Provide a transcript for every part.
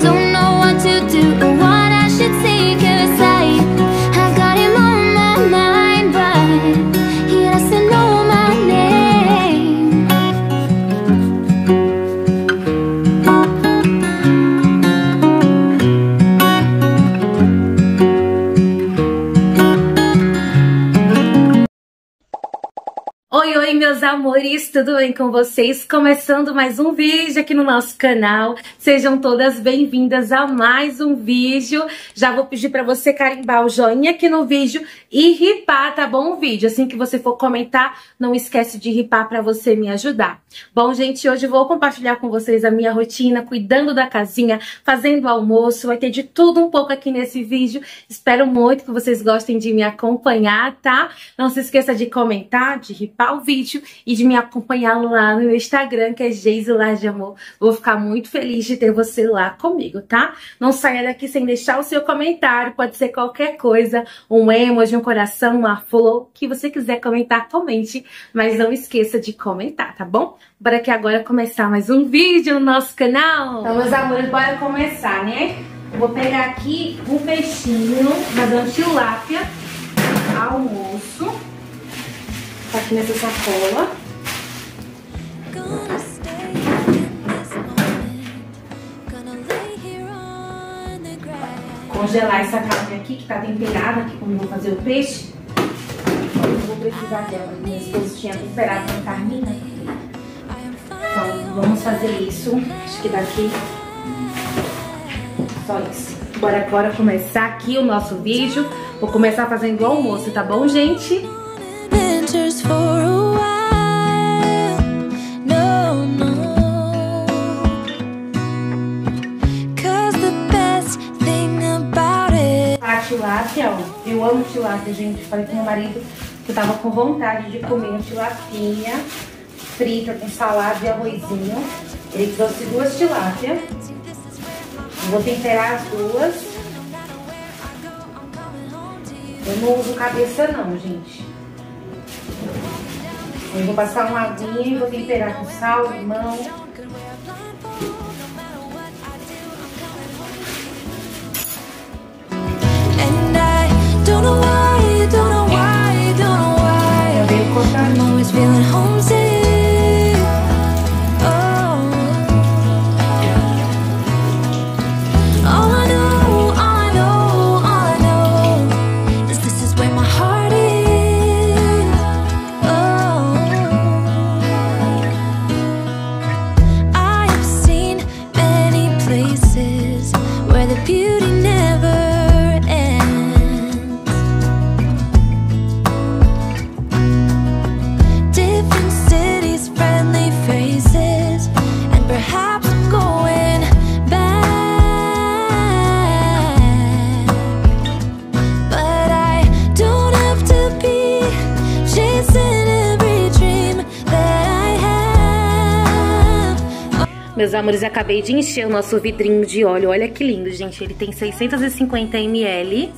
总 amores, tudo bem com vocês? Começando mais um vídeo aqui no nosso canal. Sejam todas bem-vindas a mais um vídeo. Já vou pedir pra você carimbar o joinha aqui no vídeo e ripar, tá bom? O vídeo. Assim que você for comentar, não esquece de ripar pra você me ajudar. Bom, gente, hoje vou compartilhar com vocês a minha rotina, cuidando da casinha, fazendo almoço. Vai ter de tudo um pouco aqui nesse vídeo. Espero muito que vocês gostem de me acompanhar, tá? Não se esqueça de comentar, de ripar o vídeo e de me acompanhar lá no meu Instagram, que é Geise Lar de Amor. Vou ficar muito feliz de ter você lá comigo, tá? Não saia daqui sem deixar o seu comentário, pode ser qualquer coisa, um emoji, um coração, uma flor, o que você quiser comentar, comente, mas não esqueça de comentar, tá bom? Bora aqui agora começar mais um vídeo no nosso canal. Então, meus amores, bora começar, né? Vou pegar aqui um peixinho, fazer um tilápia, almoço. Tá aqui nessa sacola. Congelar essa carne aqui, que tá temperada, aqui como eu vou fazer o peixe. Eu vou precisar dela. Minha esposa tinha temperado uma carninha. Então, vamos fazer isso. Acho que daqui... Só isso. Bora agora começar aqui o nosso vídeo. Vou começar fazendo o almoço, tá bom, gente? Tilápia, ó. Eu amo tilápia, gente. Falei com meu marido que eu tava com vontade de comer tilapinha frita com salada e arrozinho. Ele trouxe duas tilápias. Eu vou temperar as duas. Eu não uso cabeça não, gente. Eu vou passar uma aguinha e vou temperar com sal, limão. Meus amores, acabei de encher o nosso vidrinho de óleo. Olha que lindo, gente. Ele tem 650 ml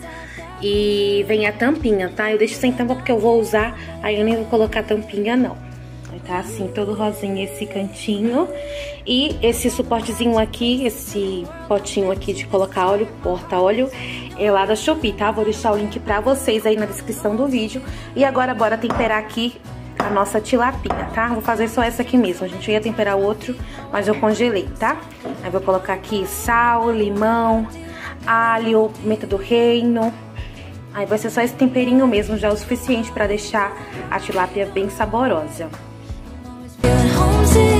e vem a tampinha, tá? Eu deixo sem tampa porque eu vou usar, aí eu nem vou colocar tampinha, não. Tá assim, todo rosinha esse cantinho. E esse suportezinho aqui, esse potinho aqui de colocar óleo, porta-óleo, é lá da Shopee, tá? Vou deixar o link pra vocês aí na descrição do vídeo. E agora, bora temperar aqui a nossa tilapinha, tá? Vou fazer só essa aqui mesmo. A gente ia temperar o outro, mas eu congelei, tá? Aí vou colocar aqui sal, limão, alho, pimenta do reino. Aí vai ser só esse temperinho mesmo, já é o suficiente pra deixar a tilápia bem saborosa. Feeling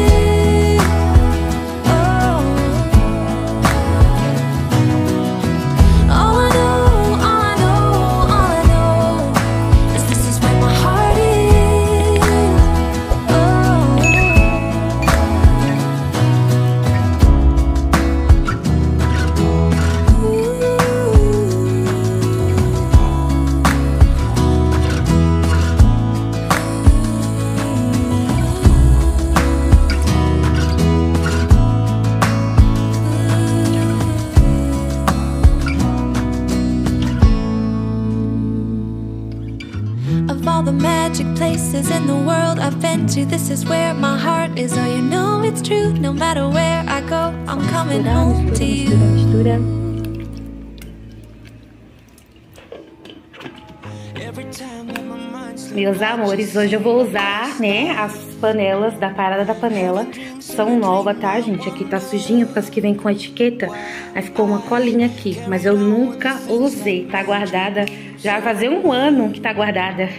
Meus amores, hoje eu vou usar, né, as panelas da parada da panela. São novas, tá, gente? Aqui tá sujinha, por causa que vem com etiqueta. Aí ficou uma colinha aqui, mas eu nunca usei. Tá guardada, já fazer um ano que tá guardada.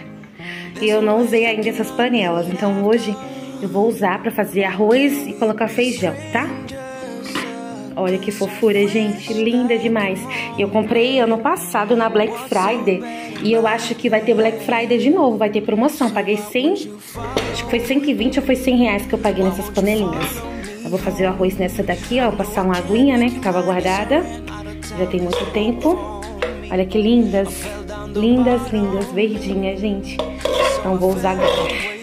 E eu não usei ainda essas panelas. Então hoje eu vou usar pra fazer arroz e colocar feijão, tá? Olha que fofura, gente. Linda demais. Eu comprei ano passado na Black Friday. E eu acho que vai ter Black Friday de novo. Vai ter promoção. Paguei 100... Acho que foi 120 ou foi 100 reais que eu paguei nessas panelinhas. Eu vou fazer o arroz nessa daqui, ó. Passar uma aguinha, né? Que tava guardada. Já tem muito tempo. Olha que lindas. Lindas, lindas. Verdinhas, gente. Então vou usar agora.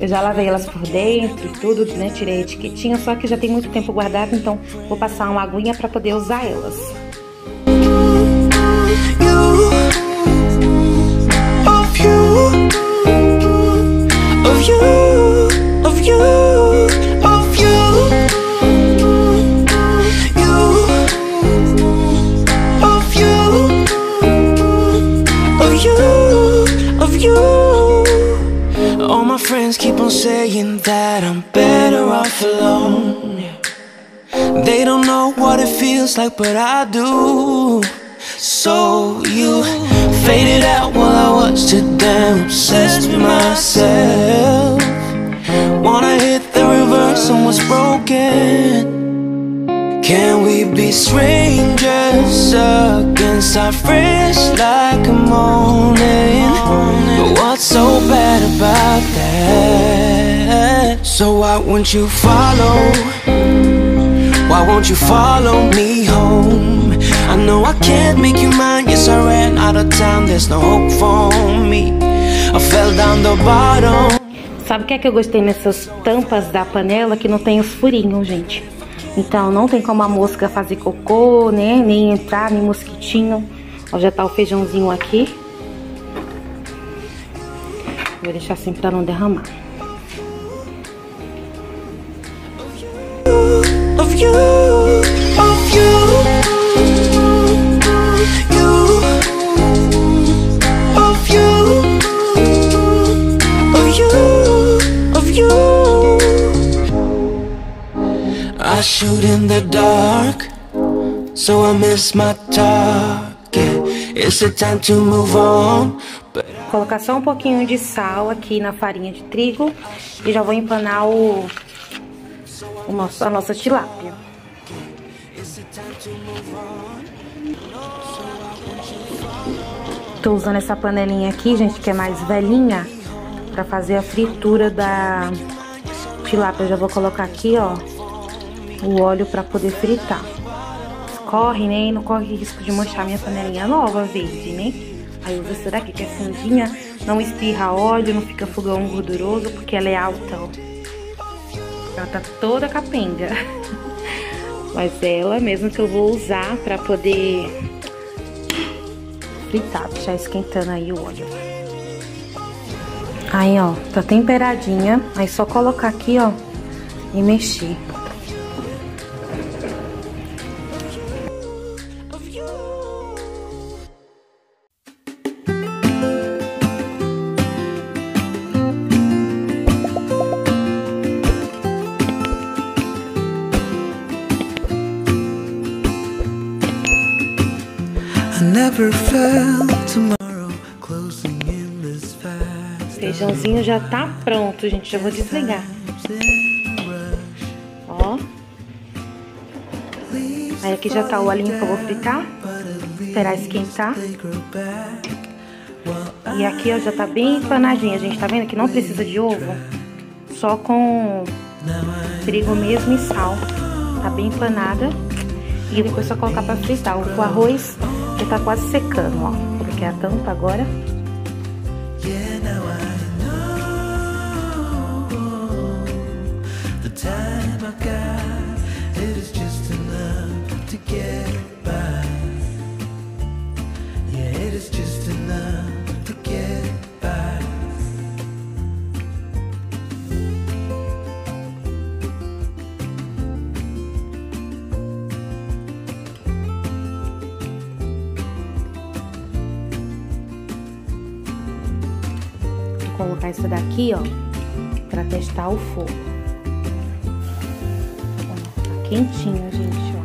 Eu já lavei elas por dentro tudo, né? Tirei a etiquetinha, só que já tem muito tempo guardado, então vou passar uma aguinha pra poder usar elas. Like, but I do. So you faded out while I watched it damn obsessed with myself. Wanna hit the reverse on what's broken. Can we be strangers against our fresh like a morning? But what's so bad about that? So why won't you follow? Why won't you follow me home? I know I can't make you mine. Yes, I ran out of time. There's no hope for me. I fell down the bottom. Sabe o que é que eu gostei nessas tampas da panela? Que não tem os furinhos, gente. Então não tem como a mosca fazer cocô, né? Nem entrar, nem mosquitinho. Ó, já tá o feijãozinho aqui. Vou deixar assim pra não derramar. Shoot in the dark, so I miss time to move on? Colocar só um pouquinho de sal aqui na farinha de trigo. E já vou empanar o, o nosso, a nossa tilápia. Tô usando essa panelinha aqui, gente, que é mais velhinha, pra fazer a fritura da tilápia. Eu já vou colocar aqui, ó, o óleo pra poder fritar. Corre, né? Não corre risco de manchar minha panelinha nova, verde, né? Aí usa essa daqui, que é cinzinha, não espirra óleo, não fica fogão gorduroso, porque ela é alta, ó. Ela tá toda capenga. Mas ela mesmo que eu vou usar pra poder fritar, deixar esquentando aí o óleo. Aí, ó, tá temperadinha. Aí só colocar aqui, ó, e mexer. Fast. Feijãozinho já tá pronto, gente. Já vou desligar. Ó. Aí aqui já tá o olhinho que eu vou fritar. Esperar esquentar. E aqui, ó, já tá bem empanadinha, gente. Tá vendo que não precisa de ovo? Só com trigo mesmo e sal. Tá bem empanada. E depois só colocar pra fritar. O arroz tá quase secando, ó. Coloquei a tampa agora. essa daqui, ó, para testar o fogo. Tá quentinha, gente, ó.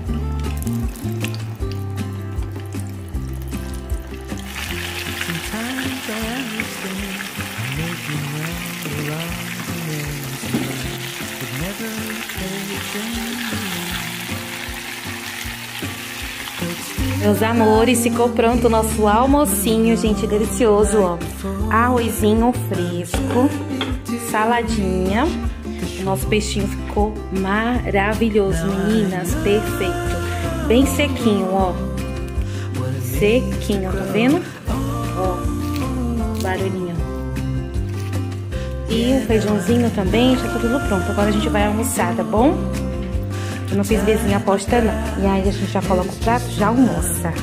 Meus amores, ficou pronto o nosso almocinho, gente, delicioso, ó. Arrozinho fresco, saladinha. O nosso peixinho ficou maravilhoso, meninas, perfeito. Bem sequinho, ó. Sequinho, tá vendo? Ó, barulhinho. E o feijãozinho também, já tá tudo pronto. Agora a gente vai almoçar, tá bom? Eu não fiz vizinha aposta, não. E aí a gente já coloca o prato, já almoça.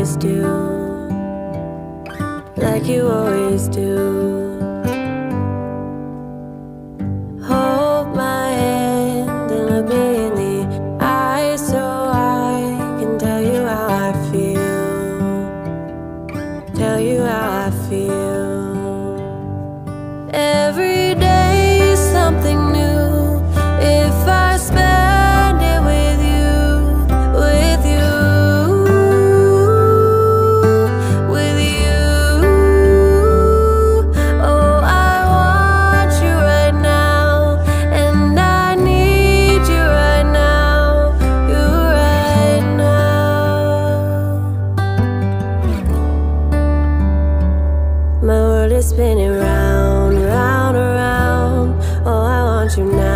always do. Like you always do. you now.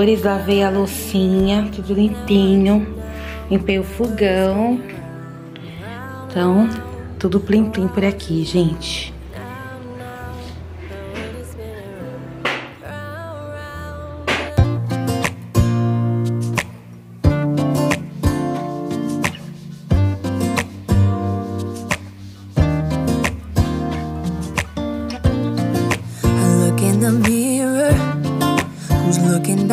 flores, lavei a loucinha, tudo limpinho. Limpei o fogão. Então, tudo plim plim por aqui, gente.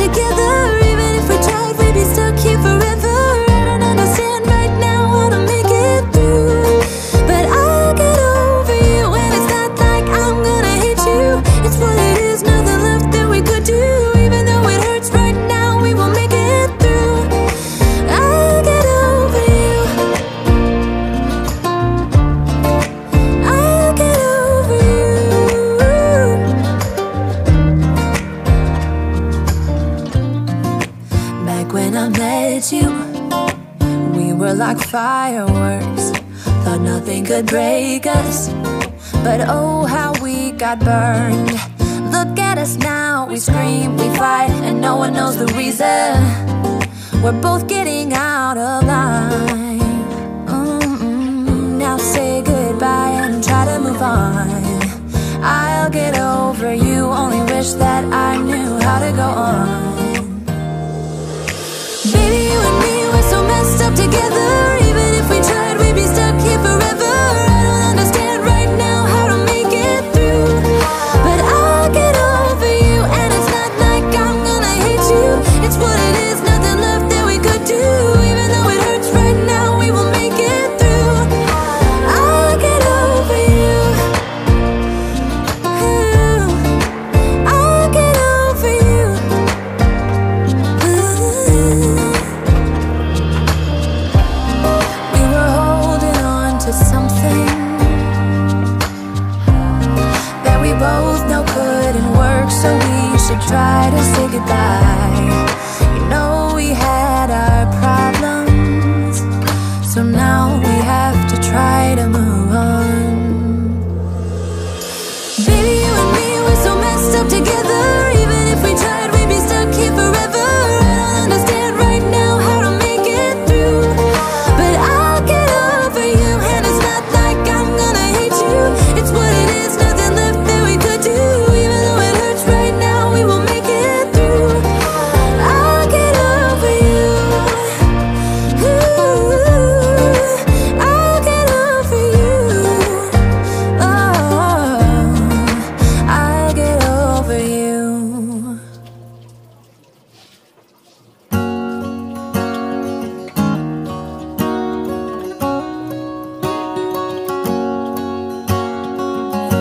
Together.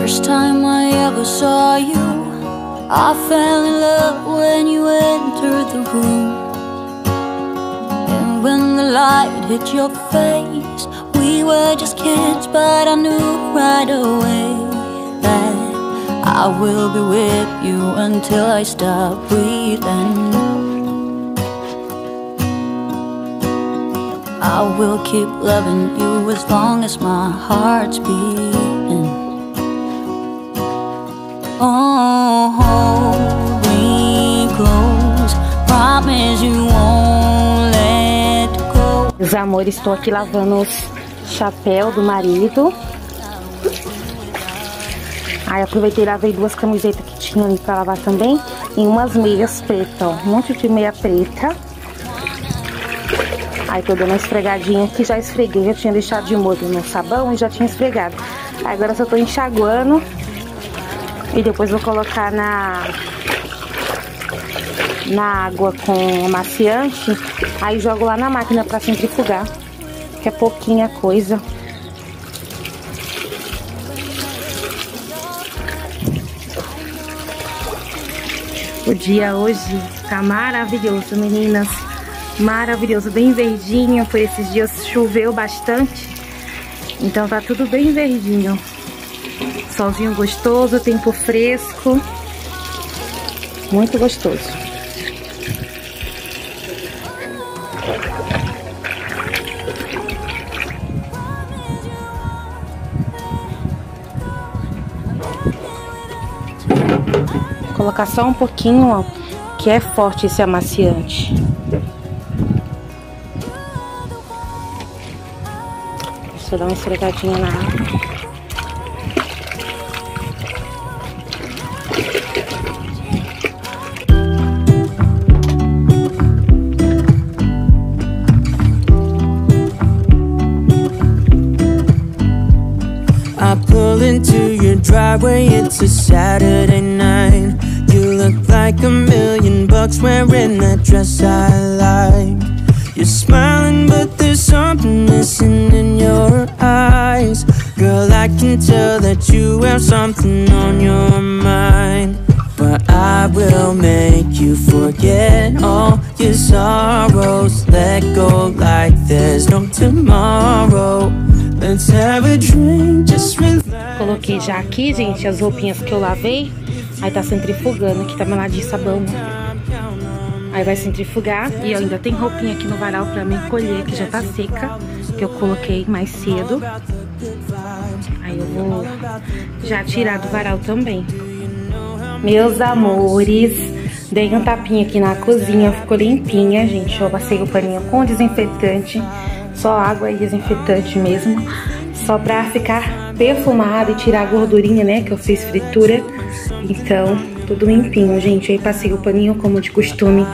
First time I ever saw you, I fell in love when you entered the room. And when the light hit your face, we were just kids, but I knew right away that I will be with you until I stop breathing. I will keep loving you as long as my heart's beating. Oh. Meus amores, estou aqui lavando os chapéu do marido. Aí aproveitei e lavei duas camisetas que tinha ali pra lavar também. E umas meias pretas, ó. Um monte de meia preta. Aí tô dando uma esfregadinha aqui, já esfreguei, já tinha deixado de molho no sabão e já tinha esfregado. Agora só tô enxaguando. E depois vou colocar na na água com amaciante, aí jogo lá na máquina pra centrifugar, que é pouquinha coisa. O dia hoje tá maravilhoso, meninas. Maravilhoso, bem verdinho. Por esses dias choveu bastante. Então tá tudo bem verdinho. Solzinho gostoso, tempo fresco. Muito gostoso. Vou colocar só um pouquinho, ó, que é forte esse amaciante. Só dar uma esfregadinha na água. Driveway, it's a Saturday night. You look like a million bucks wearing that dress I like. You're smiling, but there's something missing in your eyes. Girl, I can tell that you have something on your mind. Will make you forget all your sorrows. Let go like there's no tomorrow. Let's have a drink, just relax. Coloquei já aqui, gente, as roupinhas que eu lavei. Aí tá centrifugando, aqui tá meladinho sabão. Aí vai centrifugar e ainda tem roupinha aqui no varal pra mim colher, que já tá seca, que eu coloquei mais cedo. Aí eu vou já tirar do varal também. Meus amores, dei um tapinha aqui na cozinha, ficou limpinha, gente. Eu passei o paninho com desinfetante, só água e desinfetante mesmo, só pra ficar perfumado e tirar a gordurinha, né, que eu fiz fritura. Então, tudo limpinho, gente. Aí passei o paninho, como de costume,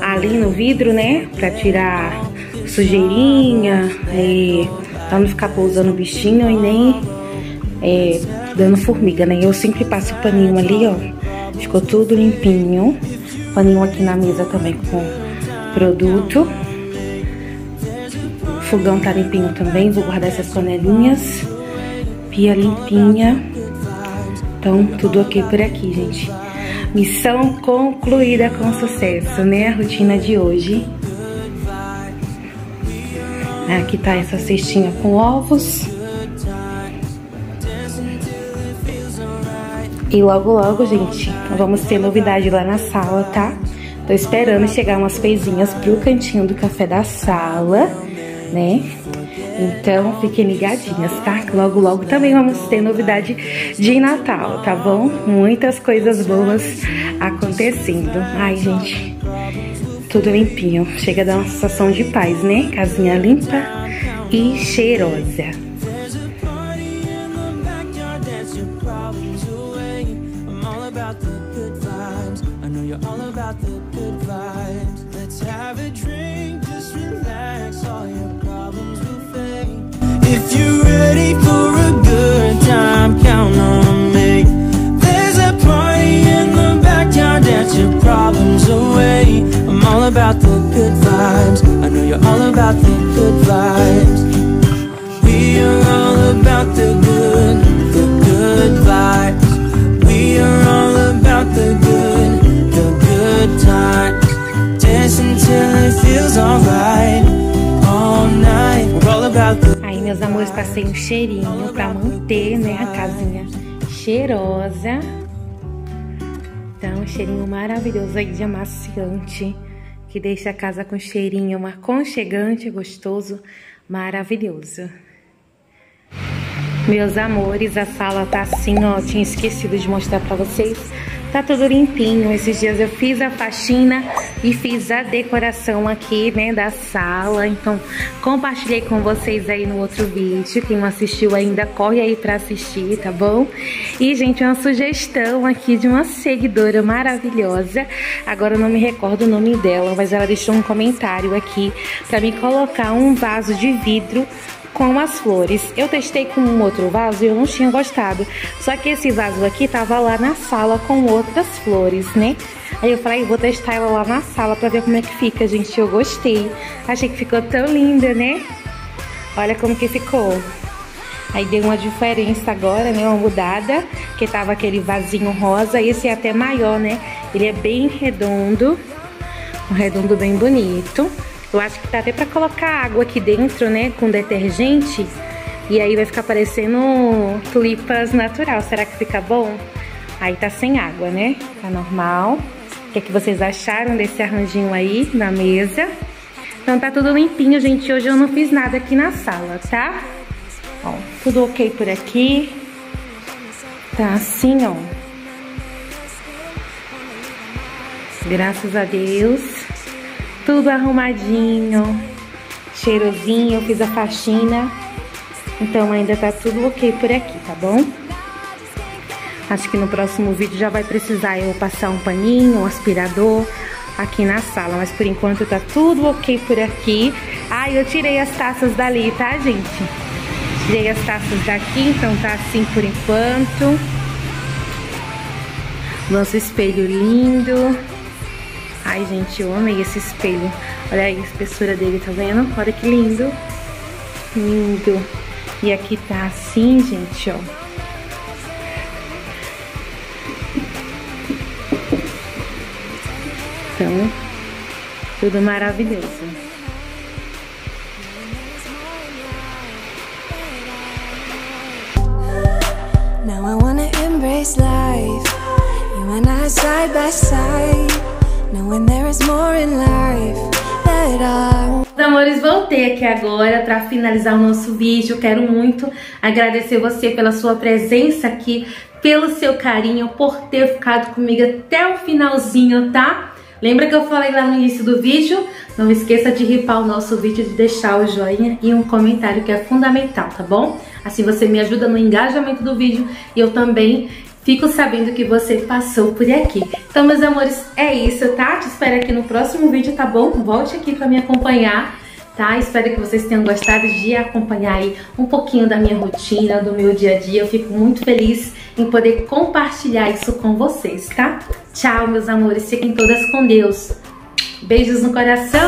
ali no vidro, né, pra tirar sujeirinha, e pra não ficar pousando bichinho e nem é, dando formiga, né. Eu sempre passo o paninho ali, ó. Ficou tudo limpinho. Paninho aqui na mesa também com produto. Fogão tá limpinho também. Vou guardar essas panelinhas. Pia limpinha. Então, tudo ok por aqui, gente. Missão concluída com sucesso, né? A rotina de hoje. Aqui tá essa cestinha com ovos. E logo, logo, gente, vamos ter novidade lá na sala, tá? Tô esperando chegar umas coisinhas pro cantinho do café da sala, né? Então, fiquem ligadinhas, tá? Logo, logo também vamos ter novidade de Natal, tá bom? Muitas coisas boas acontecendo. Ai, gente, tudo limpinho. Chega a dar uma sensação de paz, né? Casinha limpa e cheirosa. You're ready for a good time, count on me. There's a party in the backyard, problems away. I'm all about the good vibes. I know you're all about the good vibes. We are all about the good, the good vibes. We are all about the good, the good times. Until it feels alright. All night, we're all about the meus amores, passei um cheirinho pra manter, né, a casinha cheirosa. Então, um cheirinho maravilhoso aí de amaciante, que deixa a casa com cheirinho aconchegante, gostoso, maravilhoso. Meus amores, a sala tá assim, ó, tinha esquecido de mostrar pra vocês. Tá tudo limpinho. Esses dias eu fiz a faxina e fiz a decoração aqui, né, da sala. Então, compartilhei com vocês aí no outro vídeo. Quem não assistiu ainda, corre aí pra assistir, tá bom? E, gente, uma sugestão aqui de uma seguidora maravilhosa. Agora eu não me recordo o nome dela, mas ela deixou um comentário aqui pra me colocar um vaso de vidro com as flores. Eu testei com um outro vaso e eu não tinha gostado. Só que esse vaso aqui tava lá na sala com outras flores, né? Aí eu falei, vou testar ela lá na sala pra ver como é que fica, gente. Eu gostei. Achei que ficou tão linda, né? Olha como que ficou. Aí deu uma diferença agora, né? Uma mudada. Que tava aquele vasinho rosa. Esse é até maior, né? Ele é bem redondo. Um redondo bem bonito. Eu acho que dá até pra colocar água aqui dentro, né? Com detergente. E aí vai ficar parecendo tulipas natural. Será que fica bom? Aí tá sem água, né? Tá normal. O que, é que vocês acharam desse arranjinho aí na mesa? Então tá tudo limpinho, gente. Hoje eu não fiz nada aqui na sala, tá? Ó, tudo ok por aqui. Tá assim, ó. Graças a Deus. Tudo arrumadinho. Cheirosinho. Fiz a faxina. Então ainda tá tudo ok por aqui, tá bom? Acho que no próximo vídeo já vai precisar eu passar um paninho, um aspirador aqui na sala. Mas por enquanto tá tudo ok por aqui. Ah, eu tirei as taças dali, tá, gente? Tirei as taças daqui, então tá assim por enquanto. Nosso espelho lindo. Ai, gente, eu amei esse espelho. Olha aí a espessura dele, tá vendo? Olha que lindo. Lindo. E aqui tá assim, gente, ó. Então, tudo maravilhoso. Now I wanna embrace life. You and I side by side. Amores, voltei aqui agora para finalizar o nosso vídeo. Quero muito agradecer você pela sua presença aqui, pelo seu carinho, por ter ficado comigo até o finalzinho, tá? Lembra que eu falei lá no início do vídeo? Não esqueça de ripar o nosso vídeo, de deixar o joinha e um comentário que é fundamental, tá bom? Assim você me ajuda no engajamento do vídeo e eu também fico sabendo que você passou por aqui. Então, meus amores, é isso, tá? Te espero aqui no próximo vídeo, tá bom? Volte aqui para me acompanhar tá? Espero que vocês tenham gostado de acompanhar aí um pouquinho da minha rotina, do meu dia a dia. Eu fico muito feliz em poder compartilhar isso com vocês, tá? Tchau, meus amores. Fiquem todas com Deus. Beijos no coração.